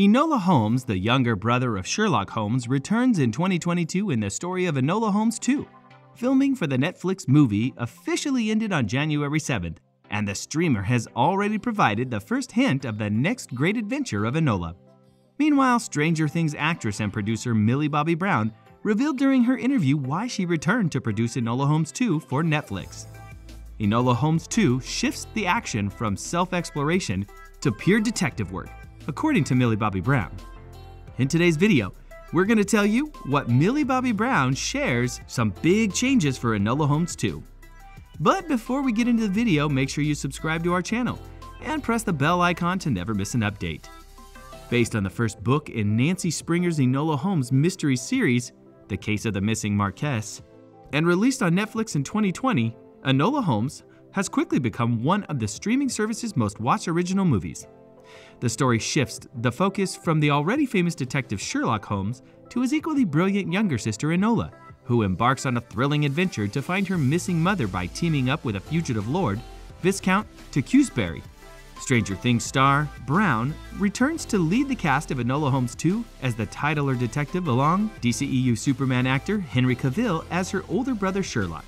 Enola Holmes, the younger brother of Sherlock Holmes, returns in 2022 in the story of Enola Holmes 2. Filming for the Netflix movie officially ended on January 7th, and the streamer has already provided the first hint of the next great adventure of Enola. Meanwhile, Stranger Things actress and producer Millie Bobby Brown revealed during her interview why she returned to produce Enola Holmes 2 for Netflix. Enola Holmes 2 shifts the action from self exploration to pure detective work, according to Millie Bobby Brown. In today's video, we're going to tell you what Millie Bobby Brown shares some big changes for Enola Holmes 2. But before we get into the video, make sure you subscribe to our channel and press the bell icon to never miss an update. Based on the first book in Nancy Springer's Enola Holmes mystery series, The Case of the Missing Marquess, and released on Netflix in 2020, Enola Holmes has quickly become one of the streaming service's most watched original movies. The story shifts the focus from the already famous detective Sherlock Holmes to his equally brilliant younger sister Enola, who embarks on a thrilling adventure to find her missing mother by teaming up with a fugitive lord, Viscount Tewkesbury. Stranger Things star Brown returns to lead the cast of Enola Holmes 2 as the titular detective along DCEU Superman actor Henry Cavill as her older brother Sherlock.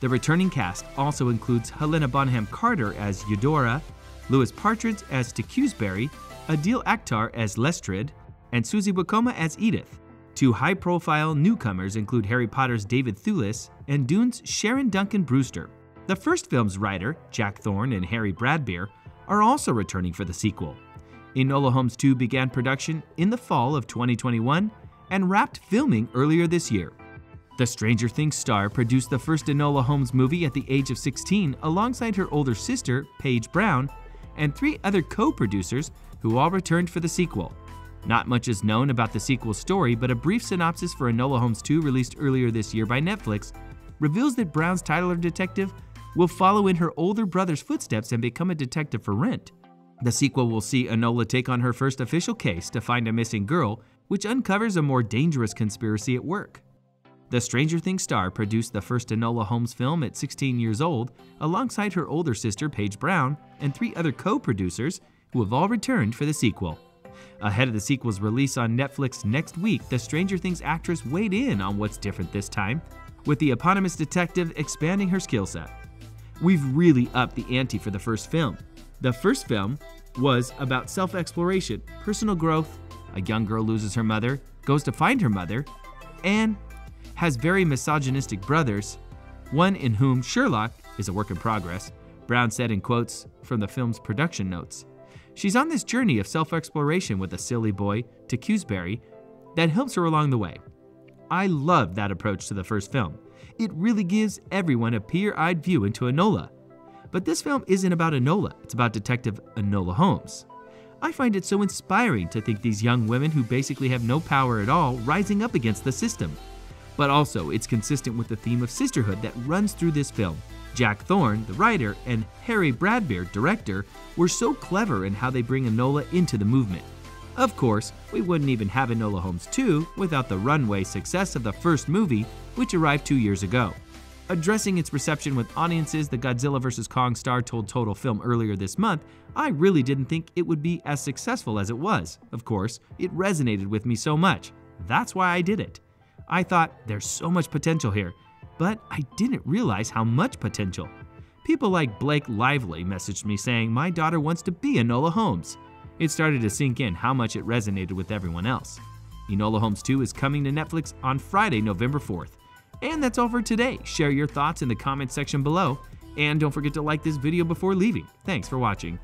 The returning cast also includes Helena Bonham Carter as Eudora, Louis Partridge as Tewkesbury, Adil Akhtar as Lestrade, and Susie Wokoma as Edith. Two high profile newcomers include Harry Potter's David Thewlis and Dune's Sharon Duncan Brewster. The first film's writer, Jack Thorne and Harry Bradbeer, are also returning for the sequel. Enola Holmes 2 began production in the fall of 2021 and wrapped filming earlier this year. The Stranger Things star produced the first Enola Holmes movie at the age of 16 alongside her older sister, Paige Brown, and three other co producers who all returned for the sequel. Not much is known about the sequel story, but a brief synopsis for Enola Holmes 2 released earlier this year by Netflix reveals that Brown's titular detective will follow in her older brother's footsteps and become a detective for rent. The sequel will see Enola take on her first official case to find a missing girl, which uncovers a more dangerous conspiracy at work. The Stranger Things star produced the first Enola Holmes film at 16 years old alongside her older sister Paige Brown and three other co producers who have all returned for the sequel. Ahead of the sequel's release on Netflix next week, the Stranger Things actress weighed in on what's different this time, with the eponymous detective expanding her skill set. We've really upped the ante for the first film. The first film was about self exploration, personal growth. A young girl loses her mother, goes to find her mother, and has very misogynistic brothers, one in whom Sherlock is a work in progress, Brown said in quotes from the film's production notes. She's on this journey of self exploration with a silly boy, Tewkesbury, that helps her along the way. I love that approach to the first film. It really gives everyone a peer eyed view into Enola. But this film isn't about Enola, it's about Detective Enola Holmes. I find it so inspiring to think these young women who basically have no power at all rising up against the system. But also, it's consistent with the theme of sisterhood that runs through this film. Jack Thorne, the writer, and Harry Bradbeer, director, were so clever in how they bring Enola into the movement. Of course, we wouldn't even have Enola Holmes 2 without the runway success of the first movie, which arrived two years ago. Addressing its reception with audiences, the Godzilla vs. Kong star told Total Film earlier this month, I really didn't think it would be as successful as it was. Of course, it resonated with me so much. That's why I did it. I thought there's so much potential here, but I didn't realize how much potential. People like Blake Lively messaged me saying, My daughter wants to be Enola Holmes. It started to sink in how much it resonated with everyone else. Enola Holmes 2 is coming to Netflix on Friday, November 4th. And that's all for today. Share your thoughts in the comments section below. And don't forget to like this video before leaving. Thanks for watching.